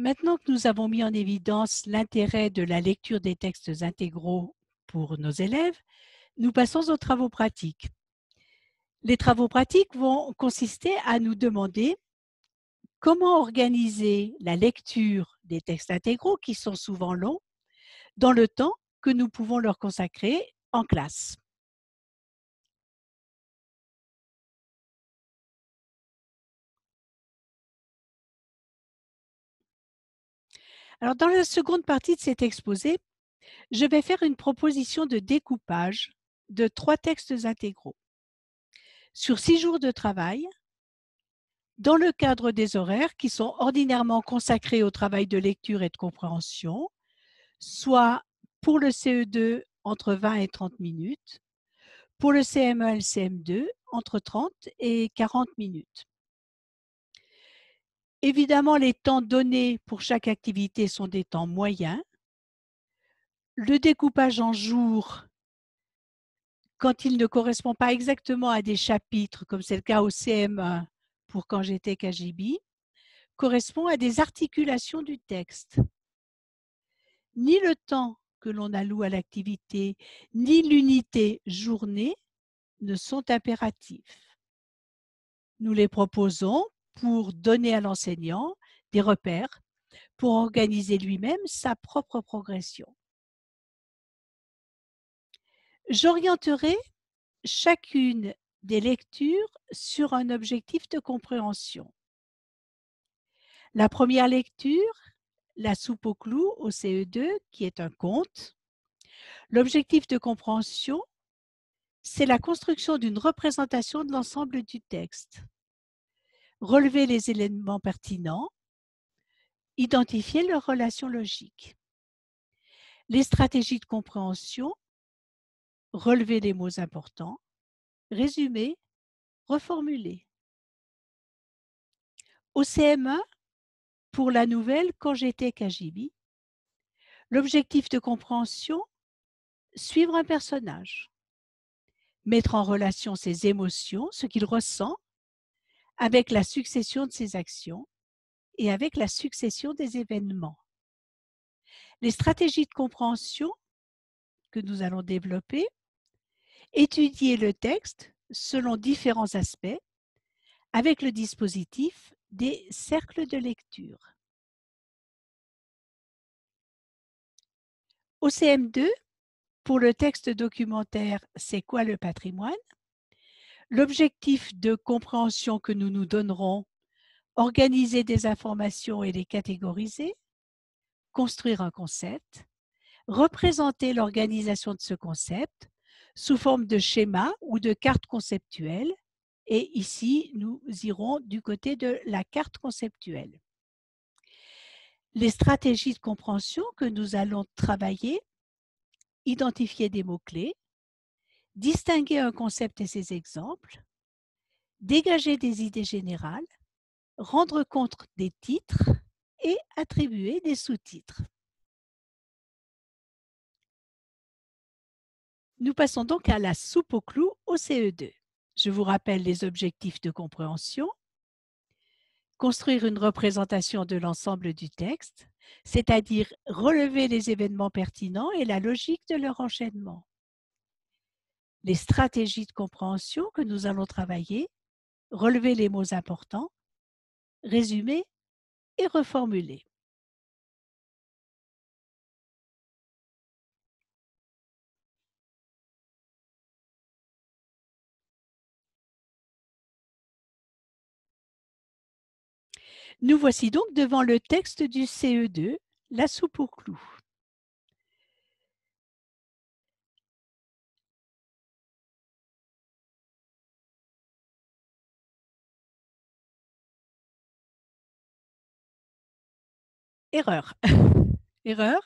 Maintenant que nous avons mis en évidence l'intérêt de la lecture des textes intégraux pour nos élèves, nous passons aux travaux pratiques. Les travaux pratiques vont consister à nous demander comment organiser la lecture des textes intégraux qui sont souvent longs dans le temps que nous pouvons leur consacrer en classe. Alors, dans la seconde partie de cet exposé, je vais faire une proposition de découpage de trois textes intégraux. Sur six jours de travail, dans le cadre des horaires qui sont ordinairement consacrés au travail de lecture et de compréhension, soit pour le CE2 entre 20 et 30 minutes, pour le CME et le CM2 entre 30 et 40 minutes. Évidemment, les temps donnés pour chaque activité sont des temps moyens. Le découpage en jours, quand il ne correspond pas exactement à des chapitres, comme c'est le cas au CM1 pour quand j'étais KGB, correspond à des articulations du texte. Ni le temps que l'on alloue à l'activité, ni l'unité journée ne sont impératifs. Nous les proposons pour donner à l'enseignant des repères pour organiser lui-même sa propre progression. J'orienterai chacune des lectures sur un objectif de compréhension. La première lecture, la soupe au clou au CE2, qui est un conte. L'objectif de compréhension, c'est la construction d'une représentation de l'ensemble du texte relever les éléments pertinents, identifier leurs relations logiques. Les stratégies de compréhension, relever les mots importants, résumer, reformuler. Au CM1, pour la nouvelle Quand j'étais Kajibi, l'objectif de compréhension, suivre un personnage, mettre en relation ses émotions, ce qu'il ressent, avec la succession de ses actions et avec la succession des événements. Les stratégies de compréhension que nous allons développer, étudier le texte selon différents aspects avec le dispositif des cercles de lecture. Au CM2, pour le texte documentaire C'est quoi le patrimoine? L'objectif de compréhension que nous nous donnerons, organiser des informations et les catégoriser, construire un concept, représenter l'organisation de ce concept sous forme de schéma ou de carte conceptuelle. Et ici, nous irons du côté de la carte conceptuelle. Les stratégies de compréhension que nous allons travailler, identifier des mots-clés, distinguer un concept et ses exemples, dégager des idées générales, rendre compte des titres et attribuer des sous-titres. Nous passons donc à la soupe au clou au CE2. Je vous rappelle les objectifs de compréhension. Construire une représentation de l'ensemble du texte, c'est-à-dire relever les événements pertinents et la logique de leur enchaînement les stratégies de compréhension que nous allons travailler, relever les mots importants, résumer et reformuler. Nous voici donc devant le texte du CE2, la soupe au clou. Erreur. Erreur.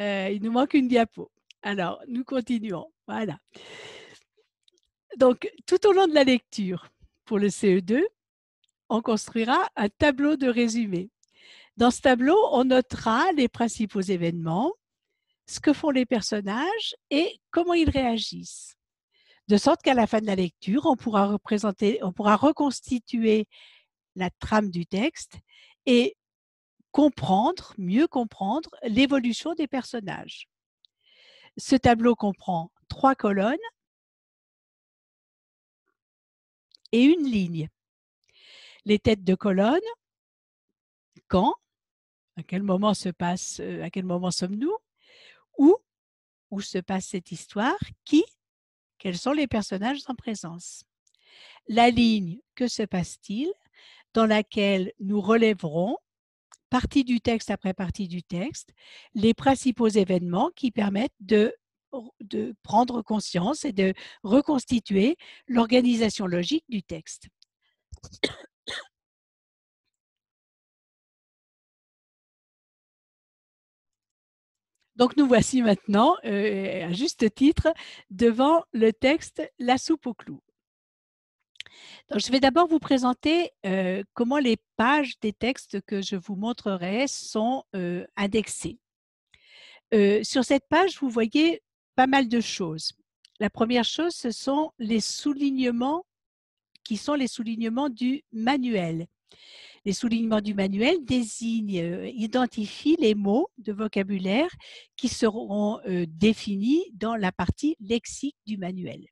Euh, il nous manque une diapo. Alors, nous continuons. Voilà. Donc, tout au long de la lecture, pour le CE2, on construira un tableau de résumé. Dans ce tableau, on notera les principaux événements, ce que font les personnages et comment ils réagissent. De sorte qu'à la fin de la lecture, on pourra représenter, on pourra reconstituer la trame du texte et comprendre, mieux comprendre l'évolution des personnages. Ce tableau comprend trois colonnes et une ligne. Les têtes de colonne, quand, à quel moment se passe, euh, à quel moment sommes-nous, où, où se passe cette histoire, qui, quels sont les personnages en présence. La ligne, que se passe-t-il, dans laquelle nous relèverons partie du texte après partie du texte, les principaux événements qui permettent de, prendre conscience et de reconstituer l'organisation logique du texte. Donc nous voici maintenant, euh, à juste titre, devant le texte La soupe au clou. Je vais d'abord vous présenter comment les pages des textes que je vous montrerai sont indexées. sur cette page, vous voyez pas mal de choses. La première chose, ce sont les soulignements qui sont les soulignements du manuel. Les soulignements du manuel désignent, identifient les mots de vocabulaire qui seront définis dans la partie lexique du manuel.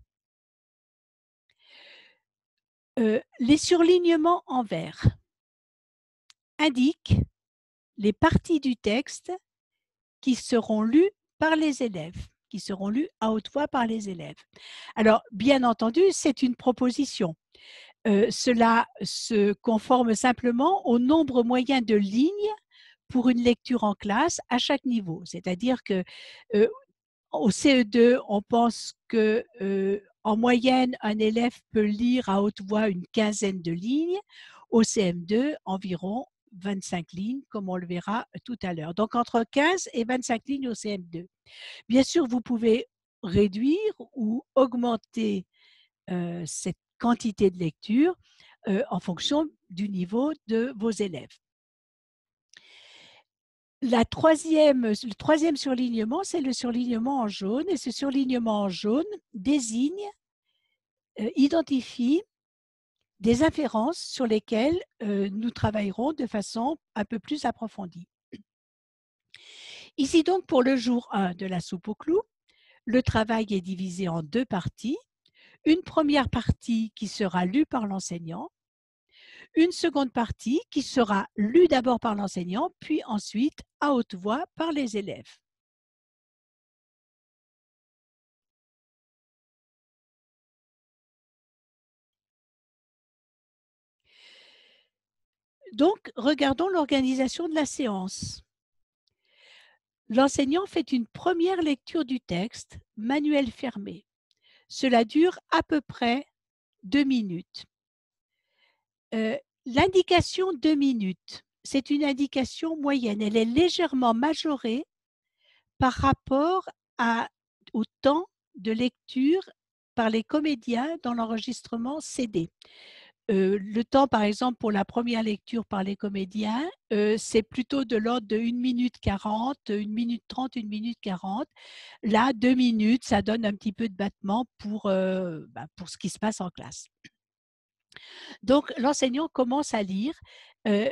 Euh, les surlignements en vert indiquent les parties du texte qui seront lues par les élèves, qui seront lues à haute voix par les élèves. Alors, bien entendu, c'est une proposition. Euh, cela se conforme simplement au nombre moyen de lignes pour une lecture en classe à chaque niveau. C'est-à-dire que euh, au CE2, on pense que en moyenne, un élève peut lire à haute voix une quinzaine de lignes. Au CM2, environ 25 lignes, comme on le verra tout à l'heure. Donc, entre 15 et 25 lignes au CM2. Bien sûr, vous pouvez réduire ou augmenter cette quantité de lecture en fonction du niveau de vos élèves. Le troisième surlignement, c'est le surlignement en jaune. Et ce surlignement en jaune désigne, identifie des inférences sur lesquelles nous travaillerons de façon un peu plus approfondie. Ici donc pour le jour 1 de la soupe au clou, le travail est divisé en deux parties une première partie qui sera lue par l'enseignant, une seconde partie qui sera lue d'abord par l'enseignant, puis ensuite à haute voix par les élèves. Donc, regardons l'organisation de la séance. L'enseignant fait une première lecture du texte, manuel fermé. Cela dure à peu près deux minutes. Euh, l'indication deux minutes, c'est une indication moyenne. Elle est légèrement majorée par rapport au temps de lecture par les comédiens dans l'enregistrement CD le temps, par exemple, pour la première lecture par les comédiens, c'est plutôt de l'ordre de 1 minute 40, 1 minute 30, 1 minute 40. Là, 2 minutes, ça donne un petit peu de battement pour, bah, pour ce qui se passe en classe. Donc, l'enseignant commence à lire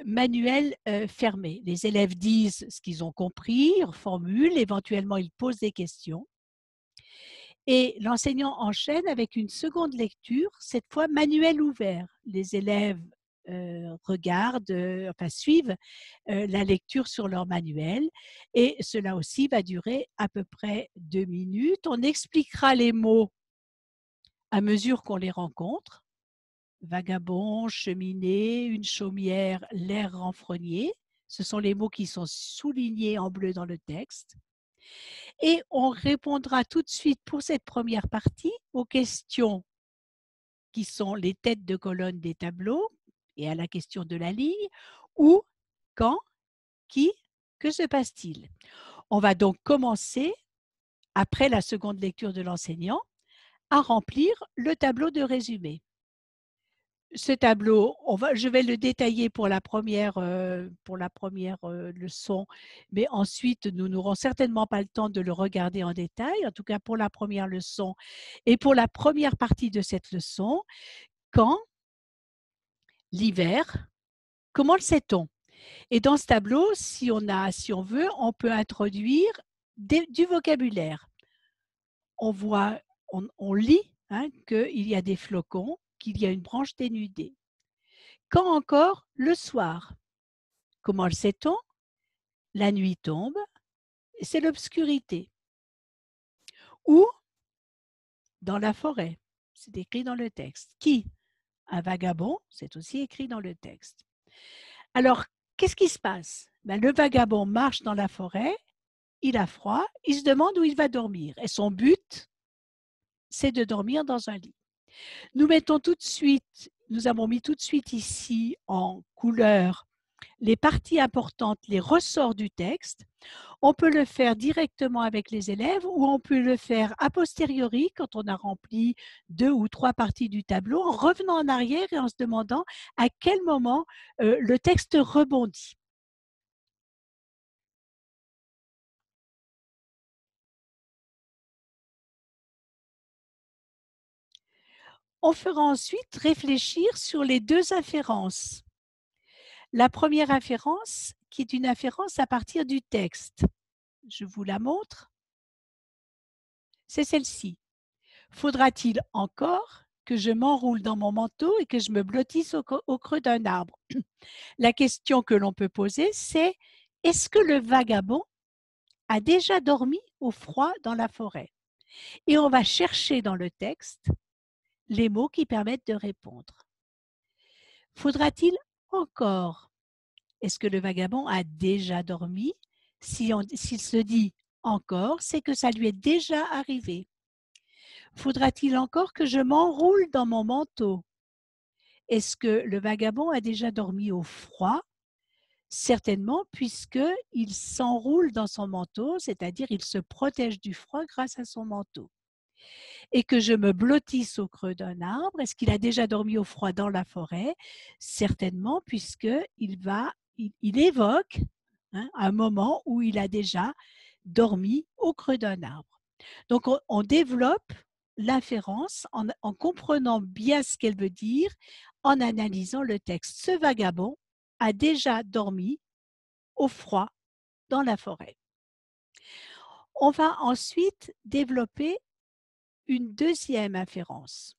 manuel fermé. Les élèves disent ce qu'ils ont compris, formulent, éventuellement ils posent des questions. Et l'enseignant enchaîne avec une seconde lecture, cette fois manuel ouvert. Les élèves euh, regardent, euh, enfin suivent euh, la lecture sur leur manuel et cela aussi va durer à peu près deux minutes. On expliquera les mots à mesure qu'on les rencontre. Vagabond, cheminée, une chaumière, l'air renfrogné. Ce sont les mots qui sont soulignés en bleu dans le texte. Et on répondra tout de suite pour cette première partie aux questions qui sont les têtes de colonne des tableaux et à la question de la ligne, où, quand, qui, que se passe-t-il? On va donc commencer, après la seconde lecture de l'enseignant, à remplir le tableau de résumé ce tableau, je vais le détailler pour la première, euh, pour la première euh, leçon, mais ensuite, nous n'aurons certainement pas le temps de le regarder en détail, en tout cas pour la première leçon. Et pour la première partie de cette leçon, quand l'hiver, comment le sait-on? Et dans ce tableau, si on, a, si on veut, on peut introduire du vocabulaire. On voit, on, lit hein, qu'il y a des flocons, qu'il y a une branche dénudée. Quand encore Le soir. Comment le sait-on La nuit tombe, c'est l'obscurité. Ou dans la forêt, c'est écrit dans le texte. Qui? Un vagabond, c'est aussi écrit dans le texte. Alors, qu'est-ce qui se passe? Ben, Le vagabond marche dans la forêt, il a froid, il se demande où il va dormir. Et son but, c'est de dormir dans un lit. Nous mettons tout de suite, nous avons mis tout de suite ici en couleur les parties importantes, les ressorts du texte. On peut le faire directement avec les élèves ou on peut le faire a posteriori quand on a rempli deux ou trois parties du tableau en revenant en arrière et en se demandant à quel moment euh, le texte rebondit. On fera ensuite réfléchir sur les deux inférences. La première inférence, qui est une inférence à partir du texte. Je vous la montre. C'est celle-ci. Faudra-t-il encore que je m'enroule dans mon manteau et que je me blottisse au, creux d'un arbre? La question que l'on peut poser, c'est est-ce que le vagabond a déjà dormi au froid dans la forêt? Et on va chercher dans le texte les mots qui permettent de répondre. Faudra-t-il encore Est-ce que le vagabond a déjà dormi? S'il se dit encore, c'est que ça lui est déjà arrivé. Faudra-t-il encore que je m'enroule dans mon manteau? Est-ce que le vagabond a déjà dormi au froid? Certainement, puisqu'il s'enroule dans son manteau, c'est-à-dire il se protège du froid grâce à son manteau et que je me blottisse au creux d'un arbre. Est-ce qu'il a déjà dormi au froid dans la forêt? Certainement, puisqu'il va, il, évoque hein, un moment où il a déjà dormi au creux d'un arbre. Donc, on, développe l'inférence en, en comprenant bien ce qu'elle veut dire, en analysant le texte. Ce vagabond a déjà dormi au froid dans la forêt. On va ensuite développer une deuxième inférence.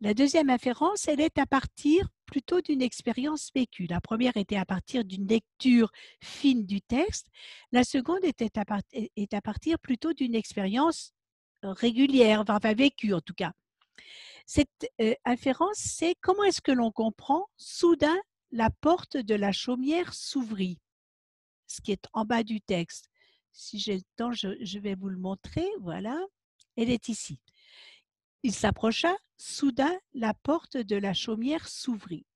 La deuxième inférence, elle est à partir plutôt d'une expérience vécue. La première était à partir d'une lecture fine du texte. La seconde était à est à partir plutôt d'une expérience régulière, enfin vécue en tout cas. Cette euh, inférence, c'est comment est-ce que l'on comprend soudain la porte de la chaumière s'ouvrit, ce qui est en bas du texte. Si j'ai le temps, je vais vous le montrer. Voilà. Elle est ici. Il s'approcha, soudain la porte de la chaumière s'ouvrit.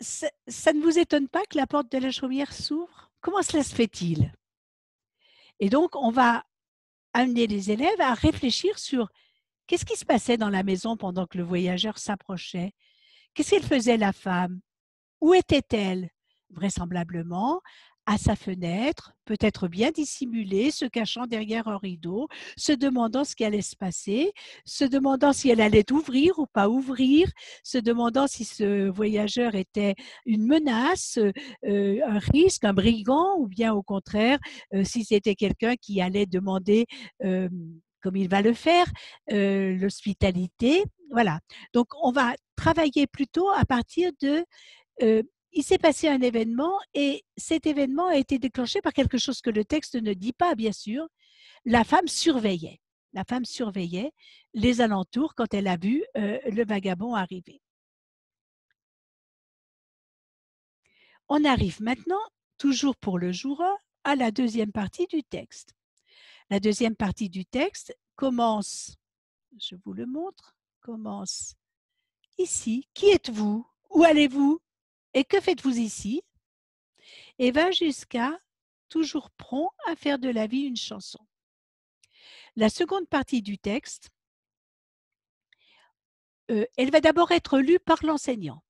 Ça, ne vous étonne pas que la porte de la chaumière s'ouvre? Comment cela se fait-il? Et donc, on va amener les élèves à réfléchir sur qu'est-ce qui se passait dans la maison pendant que le voyageur s'approchait? Qu'est-ce qu'elle faisait la femme? Où était-elle? Vraisemblablement à sa fenêtre, peut-être bien dissimulée, se cachant derrière un rideau, se demandant ce qui allait se passer, se demandant si elle allait ouvrir ou pas ouvrir, se demandant si ce voyageur était une menace, euh, un risque, un brigand, ou bien au contraire, euh, si c'était quelqu'un qui allait demander euh, comme il va le faire, l'hospitalité. Voilà. Donc, on va travailler plutôt à partir de il s'est passé un événement et cet événement a été déclenché par quelque chose que le texte ne dit pas, bien sûr. La femme surveillait. La femme surveillait les alentours quand elle a vu euh, le vagabond arriver. On arrive maintenant, toujours pour le jour 1, à la deuxième partie du texte. La deuxième partie du texte commence, je vous le montre, commence ici. Qui êtes-vous? Où allez-vous? Et que faites-vous ici? Et va jusqu'à toujours prompt à faire de la vie une chanson. La seconde partie du texte, euh, elle va d'abord être lue par l'enseignant.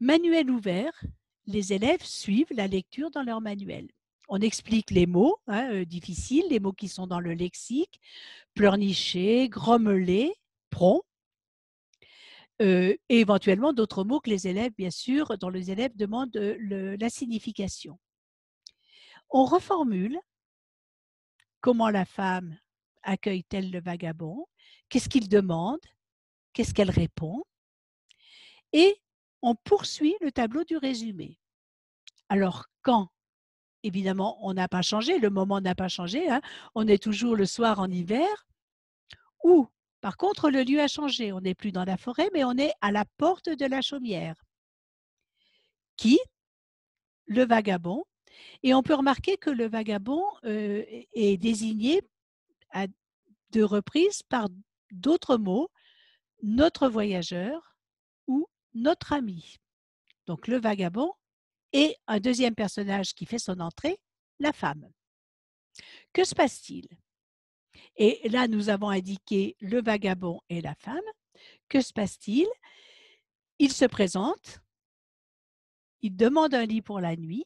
Manuel ouvert, les élèves suivent la lecture dans leur manuel. on explique les mots hein, euh, difficiles, les mots qui sont dans le lexique, pleurnicher, grommeler, prompt, et éventuellement d'autres mots que les élèves, bien sûr, dont les élèves demandent la signification. On reformule. Comment la femme accueille-t-elle le vagabond, qu'est-ce qu'il demande, qu'est-ce qu'elle répond, et on poursuit le tableau du résumé. Alors, quand? Évidemment, on n'a pas changé, le moment n'a pas changé, hein, on est toujours le soir en hiver, ou par contre, le lieu a changé, on n'est plus dans la forêt, mais on est à la porte de la chaumière. Qui? Le vagabond. Et on peut remarquer que le vagabond euh, est désigné à deux reprises par d'autres mots, notre voyageur ou notre ami. Donc le vagabond et un deuxième personnage qui fait son entrée, la femme. Que se passe-t-il? Et là, nous avons indiqué le vagabond et la femme. Que se passe-t-il? Il se présente, il demande un lit pour la nuit,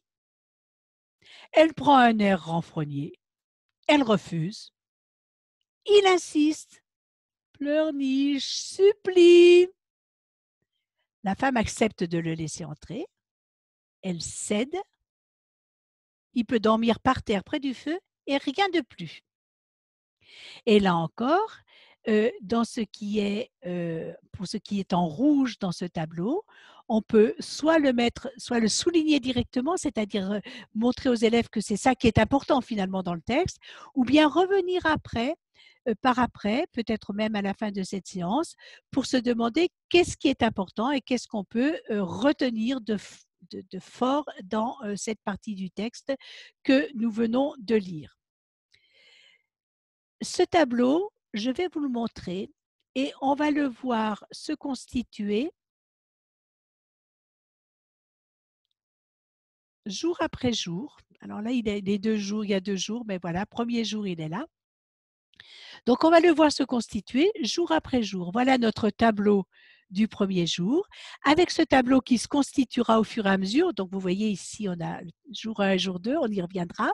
elle prend un air renfrogné, elle refuse, il insiste, pleurniche, supplie. La femme accepte de le laisser entrer, elle cède, il peut dormir par terre près du feu et rien de plus. Et là encore, dans ce qui est, pour ce qui est en rouge dans ce tableau, on peut soit le mettre, soit le souligner directement, c'est-à-dire montrer aux élèves que c'est ça qui est important finalement dans le texte, ou bien revenir après, par après, peut-être même à la fin de cette séance, pour se demander qu'est-ce qui est important et qu'est-ce qu'on peut retenir de, de, fort dans cette partie du texte que nous venons de lire. Ce tableau, je vais vous le montrer et on va le voir se constituer jour après jour. Alors là, il est deux jours, il y a deux jours, mais voilà, premier jour, il est là. Donc, on va le voir se constituer jour après jour. Voilà notre tableau du premier jour, avec ce tableau qui se constituera au fur et à mesure. Donc, vous voyez ici, on a jour 1 jour 2, on y reviendra.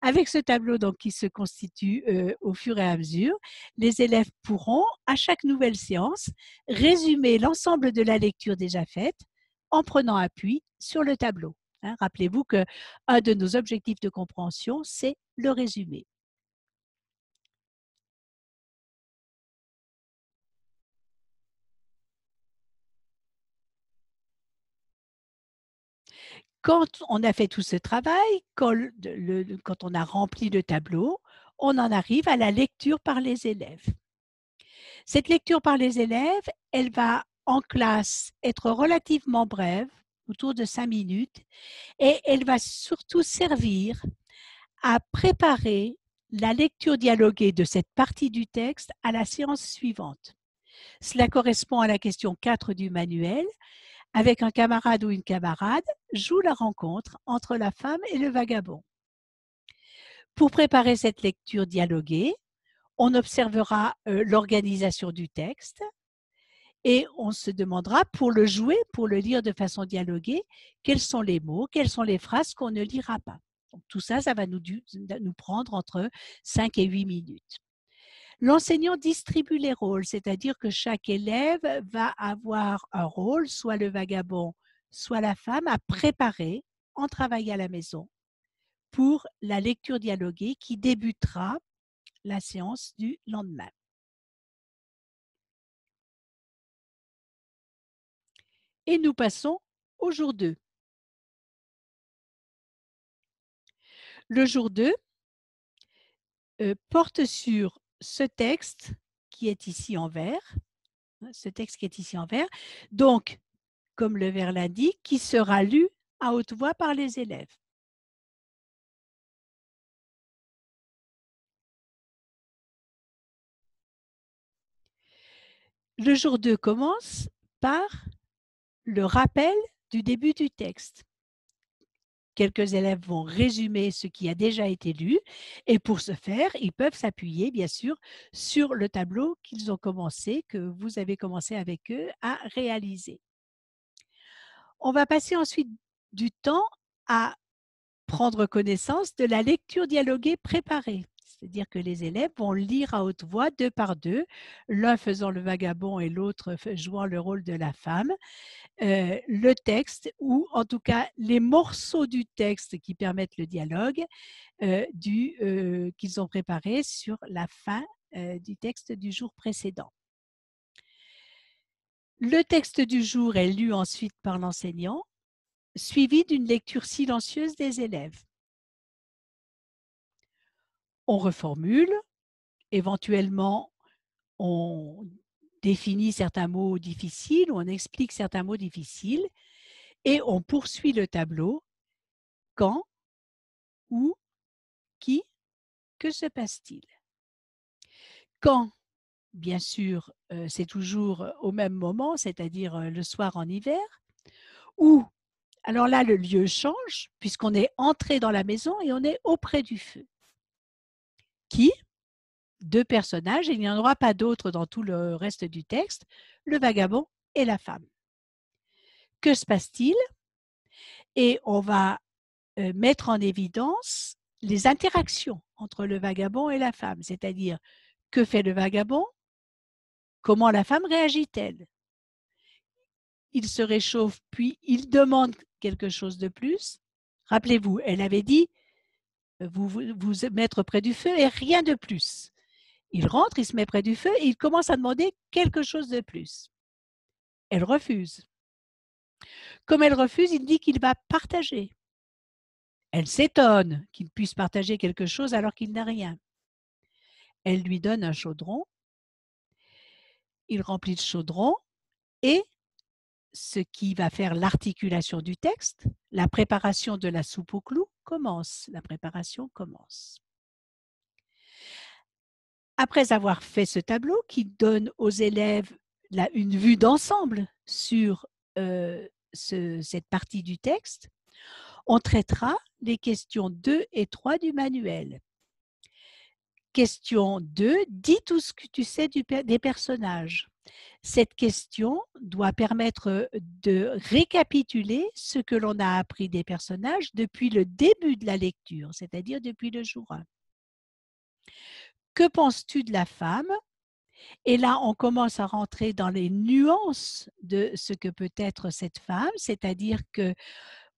Avec ce tableau donc, qui se constitue euh, au fur et à mesure, les élèves pourront, à chaque nouvelle séance, résumer l'ensemble de la lecture déjà faite en prenant appui sur le tableau. Hein. Rappelez-vous qu'un de nos objectifs de compréhension, c'est le résumé. Quand on a fait tout ce travail, quand, on a rempli le tableau, on en arrive à la lecture par les élèves. Cette lecture par les élèves, elle va en classe être relativement brève, autour de cinq minutes, et elle va surtout servir à préparer la lecture dialoguée de cette partie du texte à la séance suivante. Cela correspond à la question 4 du manuel avec un camarade ou une camarade, joue la rencontre entre la femme et le vagabond. Pour préparer cette lecture dialoguée, on observera euh, l'organisation du texte et on se demandera pour le jouer, pour le lire de façon dialoguée, quels sont les mots, quelles sont les phrases qu'on ne lira pas. tout ça, ça va nous, nous prendre entre 5 et 8 minutes. L'enseignant distribue les rôles, c'est-à-dire que chaque élève va avoir un rôle, soit le vagabond, soit la femme, à préparer en travail à la maison pour la lecture dialoguée qui débutera la séance du lendemain. Et nous passons au jour 2. Le jour 2 euh, porte sur ce texte qui est ici en vert, hein, ce texte qui est ici en vert, donc, comme le vert l'indique, qui sera lu à haute voix par les élèves. Le jour 2 commence par le rappel du début du texte. Quelques élèves vont résumer ce qui a déjà été lu et pour ce faire, ils peuvent s'appuyer bien sûr sur le tableau qu'ils ont commencé, que vous avez commencé avec eux à réaliser. On va passer ensuite du temps à prendre connaissance de la lecture dialoguée préparée. C'est-à-dire que les élèves vont lire à haute voix, deux par deux, l'un faisant le vagabond et l'autre jouant le rôle de la femme, euh, le texte ou en tout cas les morceaux du texte qui permettent le dialogue euh, euh, qu'ils ont préparé sur la fin du texte du jour précédent. Le texte du jour est lu ensuite par l'enseignant, suivi d'une lecture silencieuse des élèves on reformule, éventuellement on définit certains mots difficiles, on explique certains mots difficiles et on poursuit le tableau. Quand, où, qui, que se passe-t-il Quand, bien sûr, euh, c'est toujours au même moment, c'est-à-dire euh, le soir en hiver. Où Alors là, le lieu change puisqu'on est entré dans la maison et on est auprès du feu qui Deux personnages, et il n'y en aura pas d'autres dans tout le reste du texte, le vagabond et la femme. Que se passe-t-il? Et on va euh, mettre en évidence les interactions entre le vagabond et la femme, c'est-à-dire que fait le vagabond? Comment la femme réagit-elle? Il se réchauffe, puis il demande quelque chose de plus. Rappelez-vous, elle avait dit vous, vous, mettre près du feu et rien de plus. Il rentre, il se met près du feu et il commence à demander quelque chose de plus. Elle refuse. Comme elle refuse, il dit qu'il va partager. Elle s'étonne qu'il puisse partager quelque chose alors qu'il n'a rien. Elle lui donne un chaudron. Il remplit le chaudron et ce qui va faire l'articulation du texte, la préparation de la soupe au clou commence. La préparation commence. Après avoir fait ce tableau qui donne aux élèves une vue d'ensemble sur euh, cette partie du texte, on traitera les questions 2 et 3 du manuel. Question 2, dis tout ce que tu sais des personnages. Cette question doit permettre de récapituler ce que l'on a appris des personnages depuis le début de la lecture, c'est-à-dire depuis le jour 1. Que penses-tu de la femme? Et là, on commence à rentrer dans les nuances de ce que peut être cette femme, c'est-à-dire que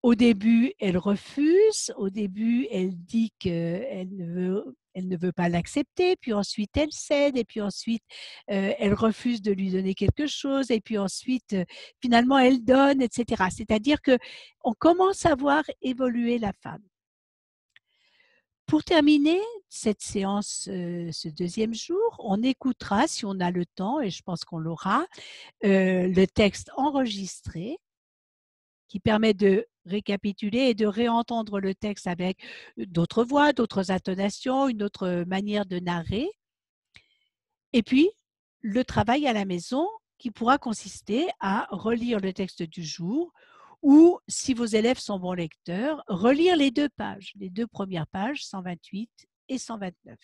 au début, elle refuse, au début, elle dit qu'elle ne veut elle ne veut pas l'accepter, puis ensuite elle cède, et puis ensuite elle refuse de lui donner quelque chose, et puis ensuite finalement elle donne, etc. C'est-à-dire que on commence à voir évoluer la femme. Pour terminer cette séance, ce deuxième jour, on écoutera, si on a le temps, et je pense qu'on l'aura, le texte enregistré qui permet de récapituler et de réentendre le texte avec d'autres voix, d'autres intonations, une autre manière de narrer. Et puis, le travail à la maison qui pourra consister à relire le texte du jour ou, si vos élèves sont bons lecteurs, relire les deux pages, les deux premières pages, 128 et 129.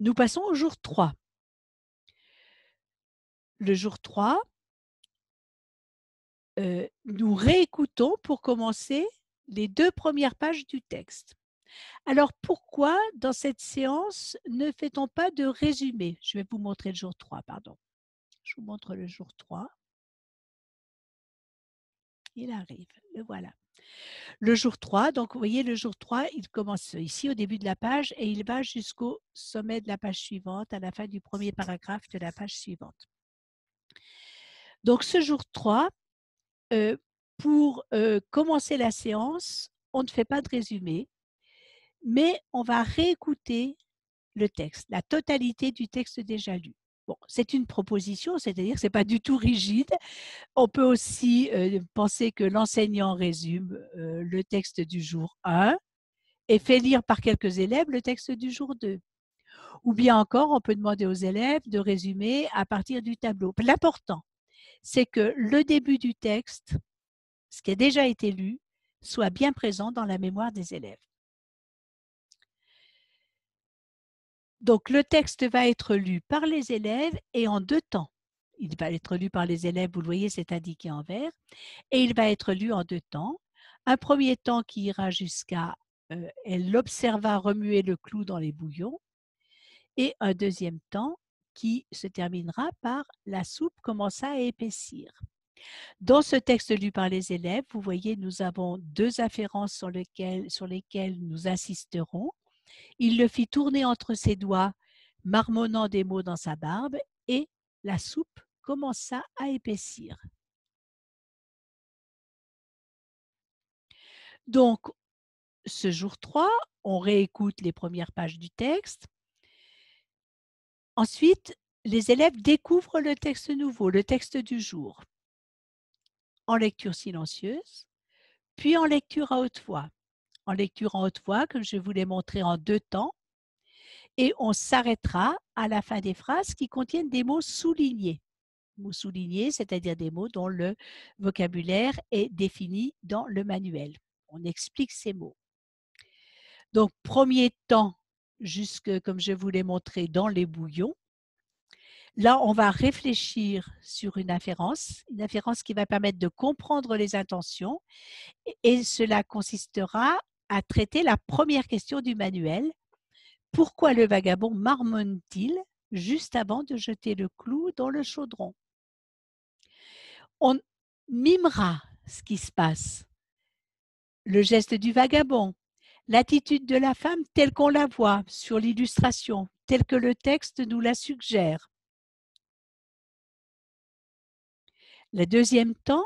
Nous passons au jour 3 le jour 3, nous réécoutons pour commencer les deux premières pages du texte. Alors pourquoi dans cette séance ne fait-on pas de résumé? Je vais vous montrer le jour 3, pardon. Je vous montre le jour 3. Il arrive, le voilà. Le jour 3, donc vous voyez, le jour 3, il commence ici au début de la page et il va jusqu'au sommet de la page suivante, à la fin du premier paragraphe de la page suivante. Donc ce jour 3, euh, pour euh, commencer la séance, on ne fait pas de résumé, mais on va réécouter le texte, la totalité du texte déjà lu. C'est une proposition, c'est-à-dire que ce n'est pas du tout rigide. On peut aussi euh, penser que l'enseignant résume le texte du jour 1 et fait lire par quelques élèves le texte du jour 2. Ou bien encore, on peut demander aux élèves de résumer à partir du tableau. L'important, c'est que le début du texte, ce qui a déjà été lu, soit bien présent dans la mémoire des élèves. Donc le texte va être lu par les élèves et en deux temps. Il va être lu par les élèves, vous le voyez, c'est indiqué en vert. Et il va être lu en deux temps. Un premier temps qui ira jusqu'à euh, Elle observa remuer le clou dans les bouillons. Et un deuxième temps qui se terminera par La soupe commença à épaissir. Dans ce texte lu par les élèves, vous voyez, nous avons deux afférences sur lesquelles, nous insisterons. Il le fit tourner entre ses doigts, marmonnant des mots dans sa barbe, et la soupe commença à épaissir. Donc, ce jour 3, on réécoute les premières pages du texte. Ensuite, les élèves découvrent le texte nouveau, le texte du jour, en lecture silencieuse, puis en lecture à haute voix. En lecture en haute voix, que je vous l'ai montré en deux temps, et on s'arrêtera à la fin des phrases qui contiennent des mots soulignés. Mots soulignés, c'est-à-dire des mots dont le vocabulaire est défini dans le manuel. On explique ces mots. Donc, premier temps, jusque comme je vous l'ai montré dans les bouillons. Là, on va réfléchir sur une afférence, une afférence qui va permettre de comprendre les intentions et cela consistera à traiter la première question du manuel. Pourquoi le vagabond marmonne-t-il juste avant de jeter le clou dans le chaudron? On mimera ce qui se passe. Le geste du vagabond, l'attitude de la femme telle qu'on la voit sur l'illustration, telle que le texte nous la suggère. Le deuxième temps,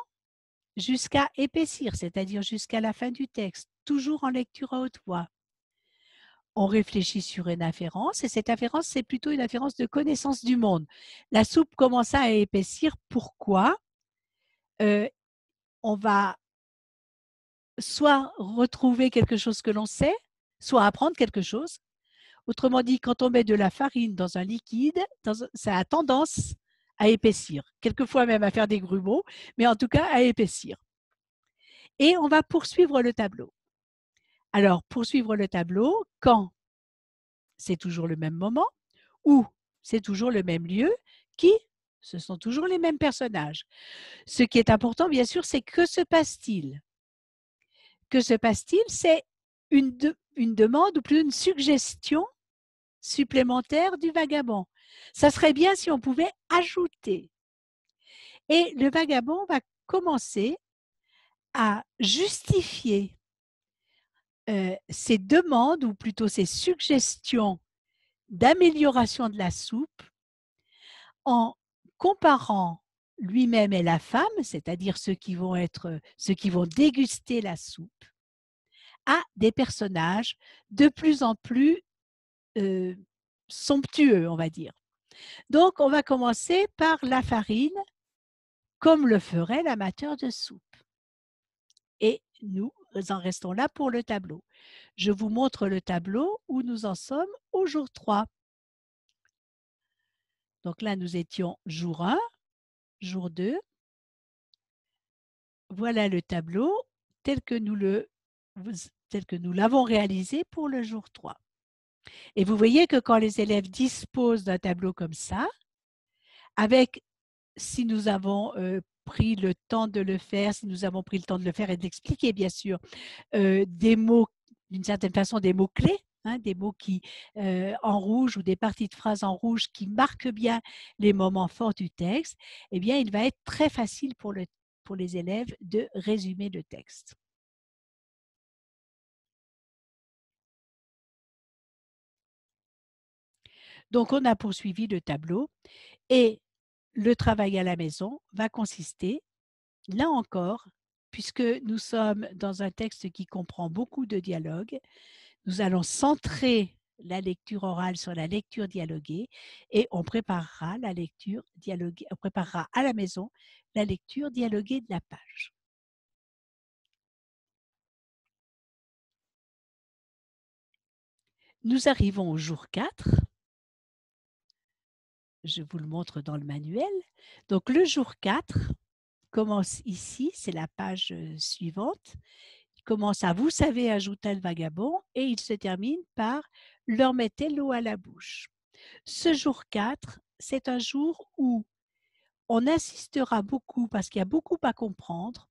jusqu'à épaissir, c'est-à-dire jusqu'à la fin du texte, toujours en lecture à haute voix. On réfléchit sur une afférence et cette afférence, c'est plutôt une afférence de connaissance du monde. La soupe commence à épaissir. Pourquoi? Euh, On va soit retrouver quelque chose que l'on sait, soit apprendre quelque chose. Autrement dit, quand on met de la farine dans un liquide, ça a tendance à épaissir, quelquefois même à faire des grumeaux, mais en tout cas à épaissir. Et on va poursuivre le tableau. Alors, poursuivre le tableau, quand c'est toujours le même moment, ou c'est toujours le même lieu, qui ce sont toujours les mêmes personnages. Ce qui est important, bien sûr, c'est que se passe-t-il? Que se passe-t-il? C'est une, demande ou plus une suggestion supplémentaire du vagabond. Ça serait bien si on pouvait ajouter. Et le vagabond va commencer à justifier euh, ses demandes, ou plutôt ses suggestions d'amélioration de la soupe, en comparant lui-même et la femme, c'est-à-dire ceux qui vont être, ceux qui vont déguster la soupe, à des personnages de plus en plus euh, somptueux, on va dire. Donc, on va commencer par la farine, comme le ferait l'amateur de soupe. Et nous en restons là pour le tableau. Je vous montre le tableau où nous en sommes au jour 3. Donc là, nous étions jour 1, jour 2. Voilà le tableau tel que nous l'avons réalisé pour le jour 3. Et vous voyez que quand les élèves disposent d'un tableau comme ça, avec, si nous avons euh, pris le temps de le faire, si nous avons pris le temps de le faire et d'expliquer, bien sûr, euh, des mots, d'une certaine façon, des mots clés, Hein, des mots qui euh, en rouge ou des parties de phrases en rouge qui marquent bien les moments forts du texte, eh bien, il va être très facile pour, le, pour les élèves de résumer le texte. Donc, on a poursuivi le tableau et le travail à la maison va consister, là encore, puisque nous sommes dans un texte qui comprend beaucoup de dialogues, nous allons centrer la lecture orale sur la lecture dialoguée et on préparera à la maison la lecture dialoguée de la page. Nous arrivons au jour 4. Je vous le montre dans le manuel. Donc le jour 4 commence ici, c'est la page euh, suivante commence à vous savez, ajouta le vagabond, et il se termine par leur mettait l'eau à la bouche. Ce jour 4, c'est un jour où on insistera beaucoup, parce qu'il y a beaucoup à comprendre,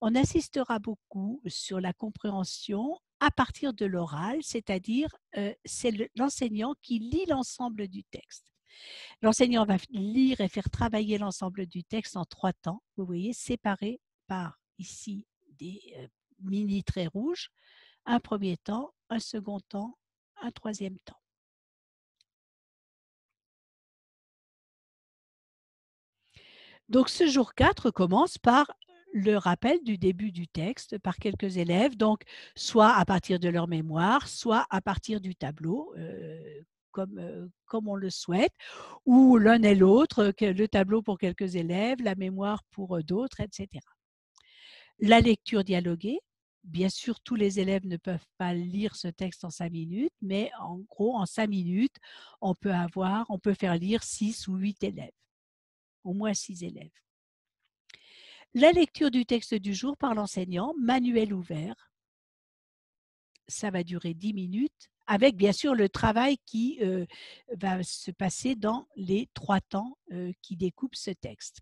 on insistera beaucoup sur la compréhension à partir de l'oral, c'est-à-dire euh, c'est l'enseignant qui lit l'ensemble du texte. L'enseignant va lire et faire travailler l'ensemble du texte en trois temps, vous voyez, séparés par ici des euh, mini traits rouges, un premier temps, un second temps, un troisième temps. Donc ce jour 4 commence par le rappel du début du texte par quelques élèves, donc soit à partir de leur mémoire, soit à partir du tableau, euh, comme, euh, comme on le souhaite, ou l'un et l'autre, le tableau pour quelques élèves, la mémoire pour euh, d'autres, etc. La lecture dialoguée. Bien sûr, tous les élèves ne peuvent pas lire ce texte en cinq minutes, mais en gros, en cinq minutes, on peut avoir, on peut faire lire six ou huit élèves, au moins six élèves. La lecture du texte du jour par l'enseignant, manuel ouvert. Ça va durer 10 minutes, avec bien sûr le travail qui euh, va se passer dans les trois temps euh, qui découpent ce texte.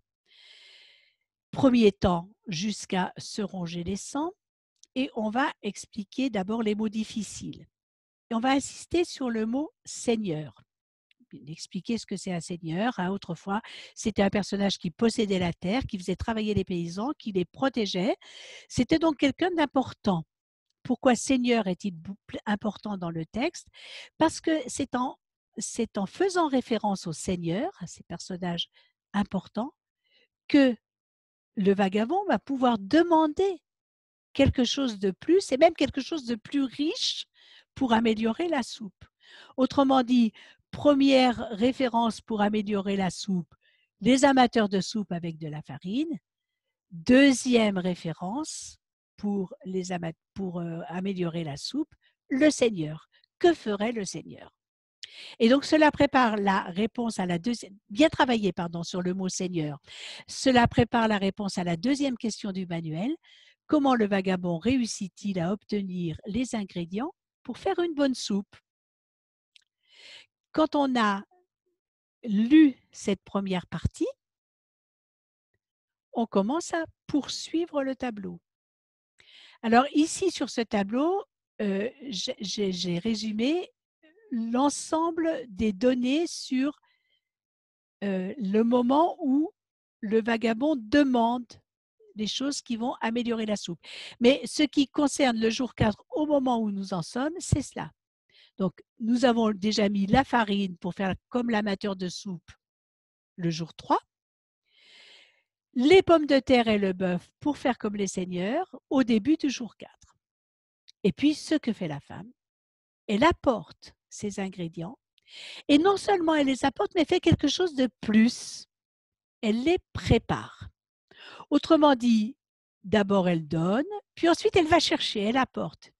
Premier temps, jusqu'à se ronger les sangs, et on va expliquer d'abord les mots difficiles. Et on va insister sur le mot Seigneur expliquer ce que c'est un seigneur. Hein, autrefois, c'était un personnage qui possédait la terre, qui faisait travailler les paysans, qui les protégeait. C'était donc quelqu'un d'important. Pourquoi seigneur est-il important dans le texte? Parce que c'est en, c'est en faisant référence au seigneur, à ces personnages importants, que le vagabond va pouvoir demander quelque chose de plus et même quelque chose de plus riche pour améliorer la soupe. Autrement dit, Première référence pour améliorer la soupe, les amateurs de soupe avec de la farine. Deuxième référence pour, les pour euh, améliorer la soupe, le Seigneur. Que ferait le Seigneur? Et donc, cela prépare la réponse à la deuxième, bien travaillé, pardon, sur le mot Seigneur. Cela prépare la réponse à la deuxième question du manuel. Comment le vagabond réussit-il à obtenir les ingrédients pour faire une bonne soupe? Quand on a lu cette première partie, on commence à poursuivre le tableau. Alors ici, sur ce tableau, euh, j'ai résumé l'ensemble des données sur euh, le moment où le vagabond demande des choses qui vont améliorer la soupe. Mais ce qui concerne le jour 4 au moment où nous en sommes, c'est cela. Donc, nous avons déjà mis la farine pour faire comme l'amateur de soupe le jour 3. Les pommes de terre et le bœuf pour faire comme les seigneurs au début du jour 4. Et puis, ce que fait la femme, elle apporte ces ingrédients. Et non seulement elle les apporte, mais fait quelque chose de plus. Elle les prépare. Autrement dit, d'abord elle donne, puis ensuite elle va chercher, elle apporte.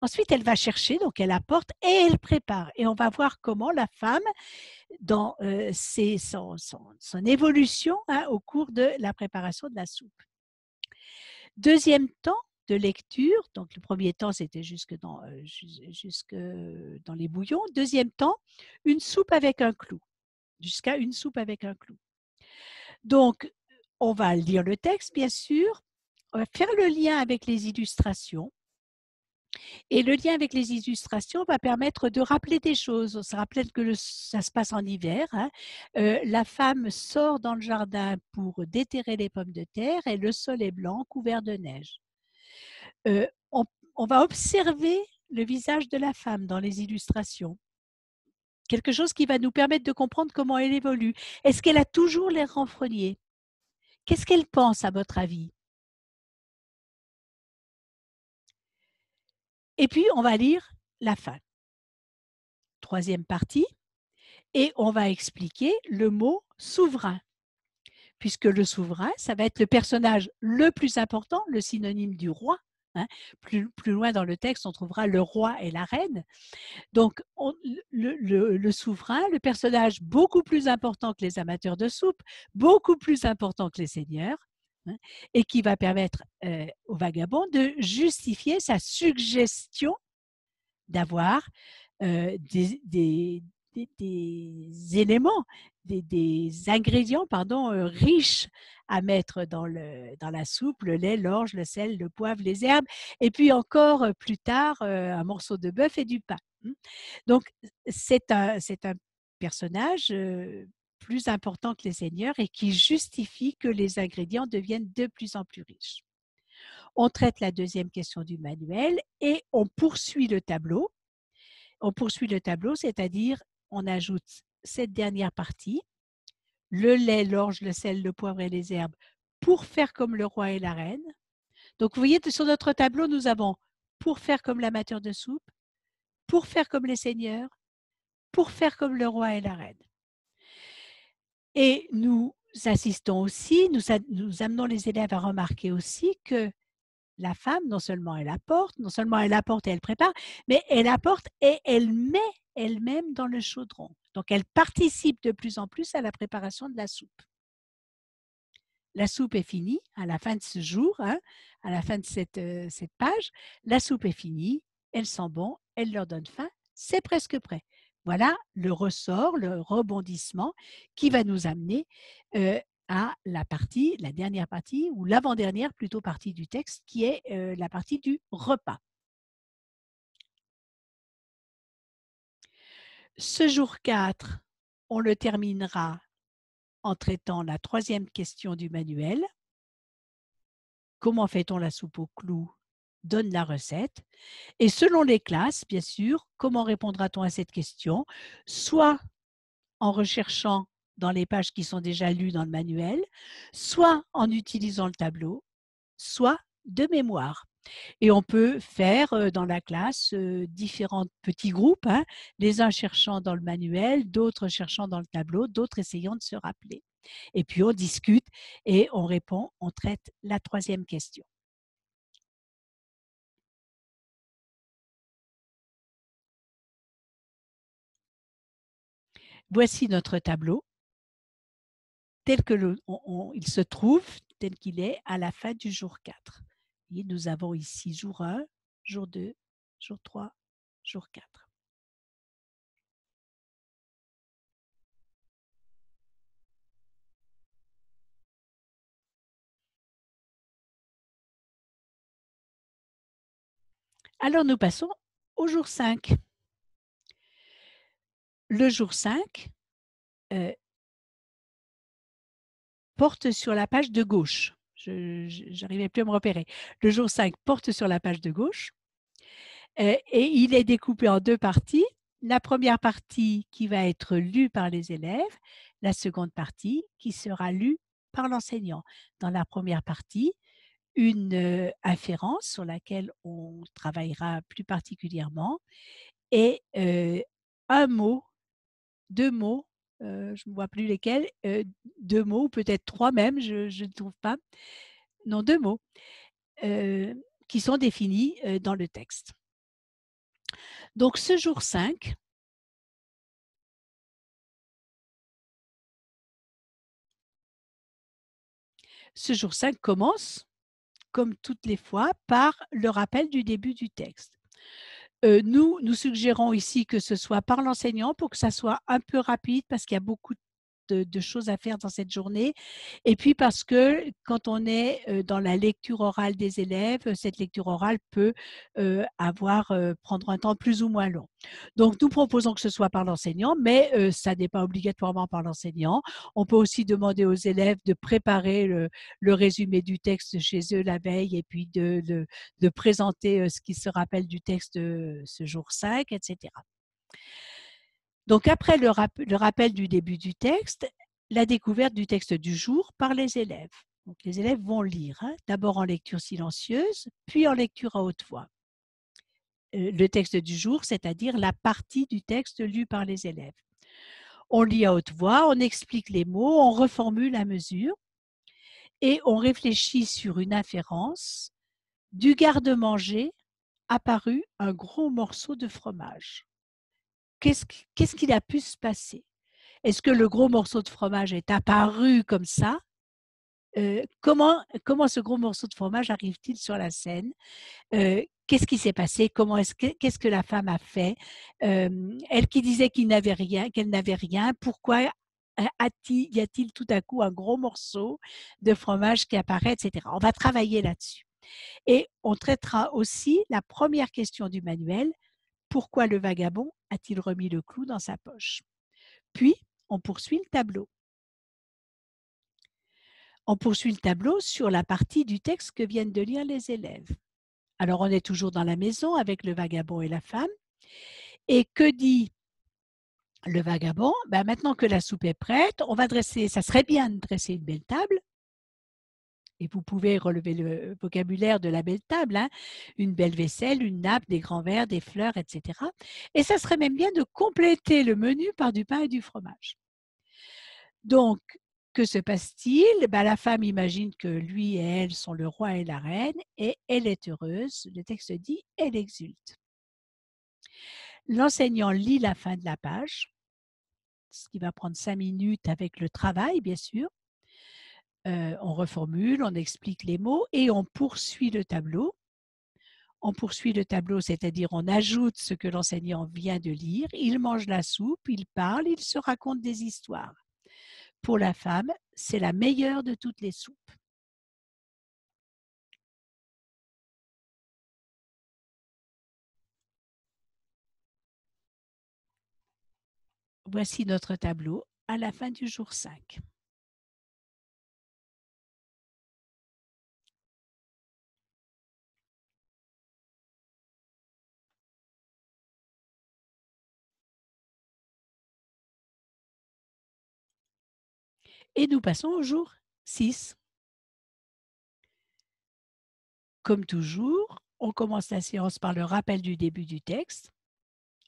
Ensuite, elle va chercher, donc elle apporte et elle prépare. Et on va voir comment la femme, dans euh, son, évolution hein, au cours de la préparation de la soupe. Deuxième temps de lecture, donc le premier temps c'était jusque dans, euh, jusque dans les bouillons. Deuxième temps, une soupe avec un clou, jusqu'à une soupe avec un clou. Donc, on va lire le texte, bien sûr, on va faire le lien avec les illustrations et le lien avec les illustrations va permettre de rappeler des choses. On se rappelle que ça se passe en hiver. Hein. Euh, la femme sort dans le jardin pour déterrer les pommes de terre et le sol est blanc, couvert de neige. Euh, on, on, va observer le visage de la femme dans les illustrations. Quelque chose qui va nous permettre de comprendre comment elle évolue. Est-ce qu'elle a toujours l'air renfrognée? Qu'est-ce qu'elle pense, à votre avis? Et puis, on va lire la fin. Troisième partie. Et on va expliquer le mot souverain. Puisque le souverain, ça va être le personnage le plus important, le synonyme du roi. Hein. Plus, plus, loin dans le texte, on trouvera le roi et la reine. Donc, le, souverain, le personnage beaucoup plus important que les amateurs de soupe, beaucoup plus important que les seigneurs, Hein, et qui va permettre au vagabond de justifier sa suggestion d'avoir des, des, éléments, des, ingrédients pardon, euh, riches à mettre dans, le, dans la soupe, le lait, l'orge, le sel, le poivre, les herbes, et puis encore euh, plus tard, euh, un morceau de bœuf et du pain. Mmh. Donc, c'est un, c'est un personnage plus important que les seigneurs et qui justifie que les ingrédients deviennent de plus en plus riches. On traite la deuxième question du manuel et on poursuit le tableau. On poursuit le tableau, c'est-à-dire on ajoute cette dernière partie, le lait, l'orge, le sel, le poivre et les herbes, pour faire comme le roi et la reine. Donc, vous voyez, sur notre tableau, nous avons pour faire comme l'amateur de soupe, pour faire comme les seigneurs, pour faire comme le roi et la reine. Et nous assistons aussi, nous, nous amenons les élèves à remarquer aussi que la femme, non seulement elle apporte, non seulement elle apporte et elle prépare, mais elle apporte et elle met elle-même dans le chaudron. Donc elle participe de plus en plus à la préparation de la soupe. La soupe est finie à la fin de ce jour, hein, à la fin de cette, euh, cette page. La soupe est finie, elle sent bon, elle leur donne faim, c'est presque prêt. Voilà le ressort, le rebondissement qui va nous amener euh, à la partie, la dernière partie, ou l'avant-dernière plutôt partie du texte, qui est euh, la partie du repas. Ce jour 4, on le terminera en traitant la troisième question du manuel. Comment fait-on la soupe au clou? Donne la recette. Et selon les classes, bien sûr, comment répondra-t-on à cette question? Soit en recherchant dans les pages qui sont déjà lues dans le manuel, soit en utilisant le tableau, soit de mémoire. Et on peut faire euh, dans la classe euh, différents petits groupes, hein, les uns cherchant dans le manuel, d'autres cherchant dans le tableau, d'autres essayant de se rappeler. Et puis on discute et on répond, on traite la troisième question. Voici notre tableau tel que le, il se trouve, tel qu'il est à la fin du jour 4. Et nous avons ici jour 1, jour 2, jour 3, jour 4. Alors nous passons au jour 5. Le jour 5, euh, porte sur la page de gauche. Je n'arrivais plus à me repérer. Le jour 5 porte sur la page de gauche euh, et il est découpé en deux parties. La première partie qui va être lue par les élèves, la seconde partie qui sera lue par l'enseignant. Dans la première partie, une euh, inférence sur laquelle on travaillera plus particulièrement et euh, un mot, deux mots je ne vois plus lesquels, deux mots, peut-être trois même, je ne trouve pas. Non, deux mots, qui sont définis dans le texte. Donc ce jour 5, ce jour 5 commence, comme toutes les fois, par le rappel du début du texte. Euh, nous, nous suggérons ici que ce soit par l'enseignant pour que ça soit un peu rapide parce qu'il y a beaucoup de de, choses à faire dans cette journée. Et puis parce que quand on est dans la lecture orale des élèves, cette lecture orale peut avoir prendre un temps plus ou moins long. Donc nous proposons que ce soit par l'enseignant, mais ça n'est pas obligatoirement par l'enseignant. On peut aussi demander aux élèves de préparer le, résumé du texte chez eux la veille et puis de, de, présenter ce qui se rappelle du texte ce jour 5, etc. Donc après le, rappel du début du texte, la découverte du texte du jour par les élèves. Donc les élèves vont lire, hein, d'abord en lecture silencieuse, puis en lecture à haute voix. Euh, le texte du jour, c'est-à-dire la partie du texte lu par les élèves. On lit à haute voix, on explique les mots, on reformule la mesure et on réfléchit sur une inférence du garde-manger apparu un gros morceau de fromage qu'est-ce qu'il a pu se passer? Est-ce que le gros morceau de fromage est apparu comme ça? Euh, comment, comment ce gros morceau de fromage arrive-t-il sur la scène? Euh, qu'est-ce qui s'est passé? Comment est-ce que qu'est-ce que la femme a fait? Euh, Elle qui disait qu'il n'avait rien, qu'elle n'avait rien. Pourquoi y a-t-il tout à coup un gros morceau de fromage qui apparaît, etc. On va travailler là-dessus. Et on traitera aussi la première question du manuel pourquoi le vagabond a-t-il remis le clou dans sa poche? Puis, on poursuit le tableau. On poursuit le tableau sur la partie du texte que viennent de lire les élèves. Alors, on est toujours dans la maison avec le vagabond et la femme. Et que dit le vagabond? Ben Maintenant que la soupe est prête, on va dresser, ça serait bien de dresser une belle table et vous pouvez relever le vocabulaire de la belle table, hein, une belle vaisselle, une nappe, des grands verres, des fleurs, etc. Et ça serait même bien de compléter le menu par du pain et du fromage. Donc, que se passe-t-il? Ben, La femme imagine que lui et elle sont le roi et la reine et elle est heureuse. Le texte dit, elle exulte. L'enseignant lit la fin de la page, ce qui va prendre cinq minutes avec le travail, bien sûr. Euh, on reformule, on explique les mots et on poursuit le tableau. On poursuit le tableau, c'est-à-dire on ajoute ce que l'enseignant vient de lire. Il mange la soupe, il parle, il se raconte des histoires. Pour la femme, c'est la meilleure de toutes les soupes. Voici notre tableau à la fin du jour 5. Et nous passons au jour 6. Comme toujours, on commence la séance par le rappel du début du texte,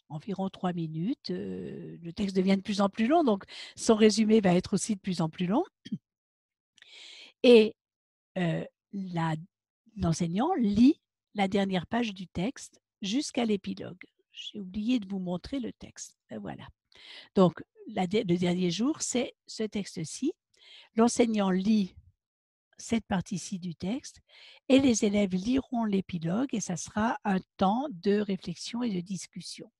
environ trois minutes. Euh, le texte devient de plus en plus long, donc son résumé va être aussi de plus en plus long. Et euh, l'enseignant lit la dernière page du texte jusqu'à l'épilogue. J'ai oublié de vous montrer le texte. Ben voilà. Donc, le dernier jour, c'est ce texte-ci. L'enseignant lit cette partie-ci du texte et les élèves liront l'épilogue et ça sera un temps de réflexion et de discussion.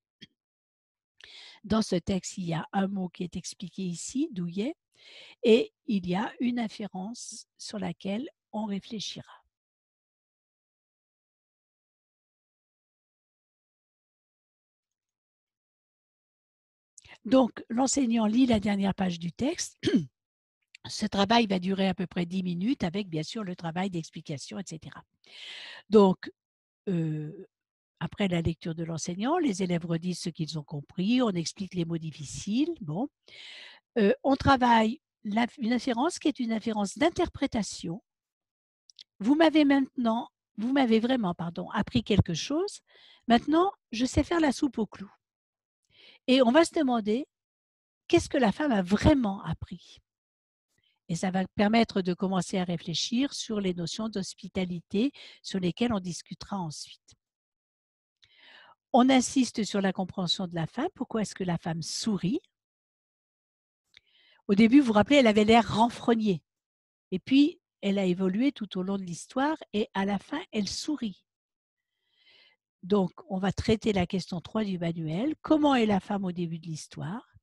Dans ce texte, il y a un mot qui est expliqué ici, douillet, et il y a une inférence sur laquelle on réfléchira. Donc, l'enseignant lit la dernière page du texte. Ce travail va durer à peu près 10 minutes avec, bien sûr, le travail d'explication, etc. Donc, après la lecture de l'enseignant, les élèves redisent ce qu'ils ont compris, on explique les mots difficiles. Bon. on travaille une inférence qui est une inférence d'interprétation. Vous m'avez maintenant, vous m'avez vraiment, pardon, appris quelque chose. Maintenant, je sais faire la soupe au clou. Et on va se demander, qu'est-ce que la femme a vraiment appris? Et ça va permettre de commencer à réfléchir sur les notions d'hospitalité sur lesquelles on discutera ensuite. On insiste sur la compréhension de la femme. Pourquoi est-ce que la femme sourit? Au début, vous vous rappelez, elle avait l'air renfrognée. Et puis, elle a évolué tout au long de l'histoire et à la fin, elle sourit. Donc, on va traiter la question 3 du manuel. Comment est la femme au début de l'histoire?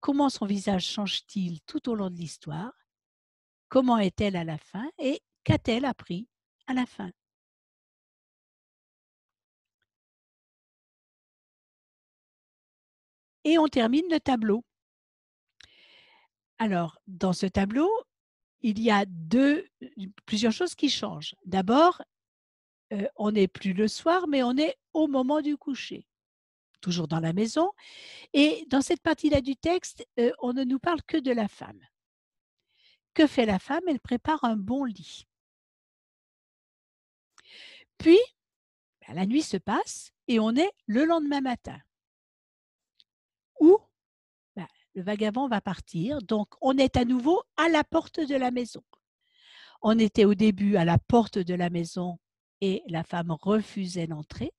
Comment son visage change-t-il tout au long de l'histoire? Comment est-elle à la fin? Et qu'a-t-elle appris à la fin? Et on termine le tableau. Alors, dans ce tableau, il y a plusieurs choses qui changent. D'abord, on n'est plus le soir, mais on est au moment du coucher, toujours dans la maison. Et dans cette partie-là du texte, on ne nous parle que de la femme. Que fait la femme? Elle prépare un bon lit. Puis, ben, la nuit se passe et on est le lendemain matin. Où ben, le vagabond va partir, donc on est à nouveau à la porte de la maison. On était au début à la porte de la maison et la femme refusait l'entrée.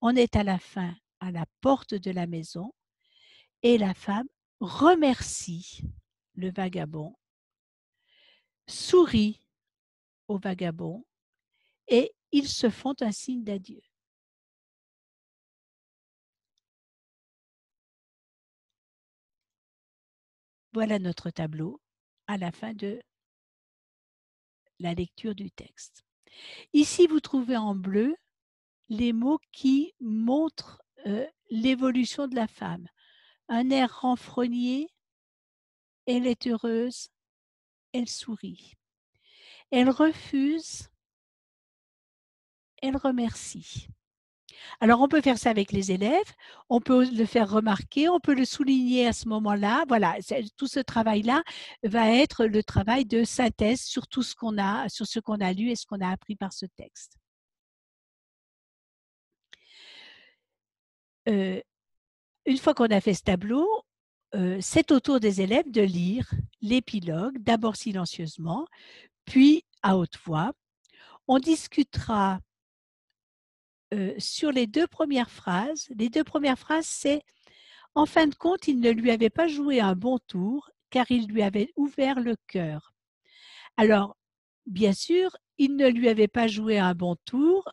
On est à la fin à la porte de la maison et la femme remercie le vagabond, sourit au vagabond et ils se font un signe d'adieu. Voilà notre tableau à la fin de la lecture du texte. Ici, vous trouvez en bleu les mots qui montrent l'évolution de la femme? Un air renfrogné, elle est heureuse, elle sourit. Elle refuse, elle remercie. Alors, on peut faire ça avec les élèves, on peut le faire remarquer, on peut le souligner à ce moment-là. Voilà, tout ce travail-là va être le travail de synthèse sur tout ce qu'on a, sur ce qu'on a lu et ce qu'on a appris par ce texte. Euh, une fois qu'on a fait ce tableau, euh, c'est au tour des élèves de lire l'épilogue, d'abord silencieusement, puis à haute voix. On discutera sur les deux premières phrases. Les deux premières phrases, c'est en fin de compte, il ne lui avait pas joué un bon tour car il lui avait ouvert le cœur. Alors, bien sûr, il ne lui avait pas joué un bon tour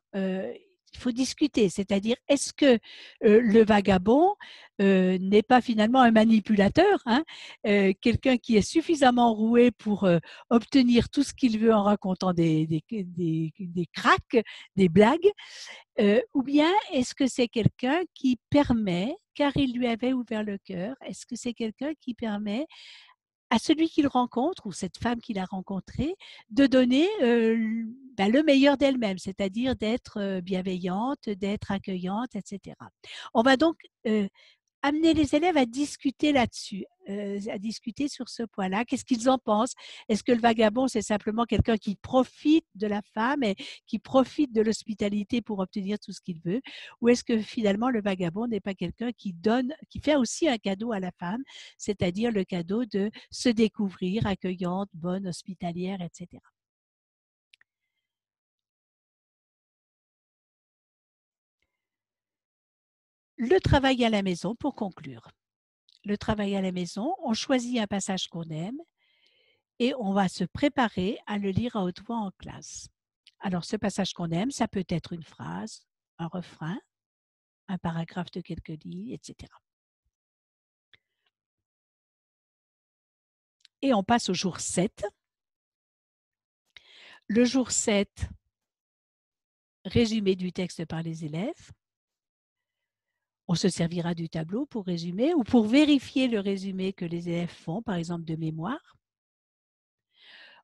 il faut discuter, c'est-à-dire est-ce que le vagabond n'est pas finalement un manipulateur, hein, quelqu'un qui est suffisamment roué pour obtenir tout ce qu'il veut en racontant des, des, des, des des blagues, ou bien est-ce que c'est quelqu'un qui permet, car il lui avait ouvert le cœur, est-ce que c'est quelqu'un qui permet à celui qu'il rencontre ou cette femme qu'il a rencontrée de donner ben, le meilleur d'elle-même, c'est-à-dire d'être bienveillante, d'être accueillante, etc. On va donc amener les élèves à discuter là-dessus, euh, à discuter sur ce point-là. Qu'est-ce qu'ils en pensent? Est-ce que le vagabond, c'est simplement quelqu'un qui profite de la femme et qui profite de l'hospitalité pour obtenir tout ce qu'il veut? Ou est-ce que finalement le vagabond n'est pas quelqu'un qui donne, qui fait aussi un cadeau à la femme, c'est-à-dire le cadeau de se découvrir accueillante, bonne, hospitalière, etc. Le travail à la maison, pour conclure. Le travail à la maison, on choisit un passage qu'on aime et on va se préparer à le lire à haute voix en classe. Alors, ce passage qu'on aime, ça peut être une phrase, un refrain, un paragraphe de quelques lignes, etc. Et on passe au jour 7. Le jour 7, résumé du texte par les élèves. On se servira du tableau pour résumer ou pour vérifier le résumé que les élèves font, par exemple de mémoire?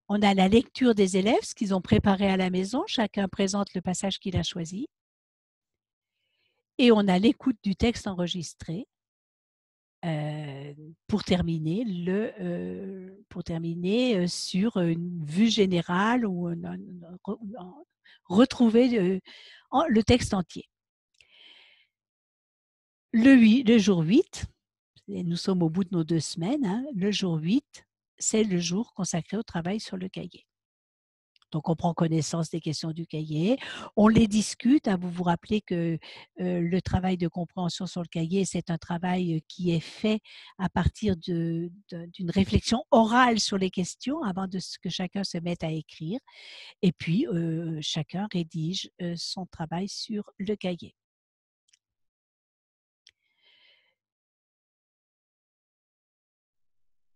On a la lecture des élèves, ce qu'ils ont préparé à la maison. Chacun présente le passage qu'il a choisi. Et on a l'écoute du texte enregistré euh, pour terminer, euh, euh, sur une vue générale ou retrouver le texte entier. Le, jour 8, nous sommes au bout de nos deux semaines, hein, le jour 8, c'est le jour consacré au travail sur le cahier. Donc, on prend connaissance des questions du cahier, on les discute. Hein, vous vous rappelez que euh, le travail de compréhension sur le cahier, c'est un travail qui est fait à partir d'une réflexion orale sur les questions avant de ce que chacun se mette à écrire. Et puis, euh, chacun rédige euh, son travail sur le cahier.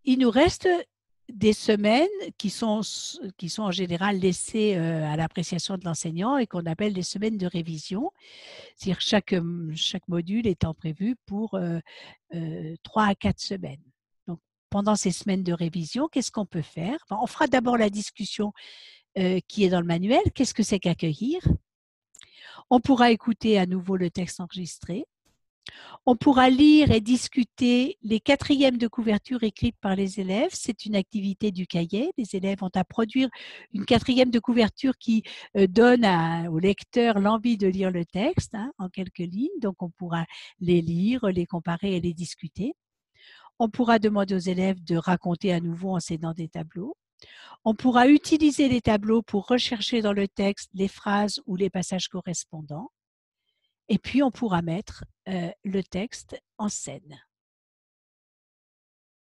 Il nous reste des semaines qui sont, qui sont en général laissées euh, à l'appréciation de l'enseignant et qu'on appelle des semaines de révision. C'est-à-dire chaque, chaque module étant prévu pour euh, euh, trois à quatre semaines. Donc, pendant ces semaines de révision, qu'est-ce qu'on peut faire? On fera d'abord la discussion qui est dans le manuel. Qu'est-ce que c'est qu'accueillir? On pourra écouter à nouveau le texte enregistré. On pourra lire et discuter les quatrièmes de couverture écrites par les élèves. C'est une activité du cahier. Les élèves ont à produire une quatrième de couverture qui euh, donne au lecteur l'envie de lire le texte hein, en quelques lignes. Donc, on pourra les lire, les comparer et les discuter. On pourra demander aux élèves de raconter à nouveau en s'aidant des tableaux. On pourra utiliser les tableaux pour rechercher dans le texte les phrases ou les passages correspondants. Et puis, on pourra mettre le texte en scène.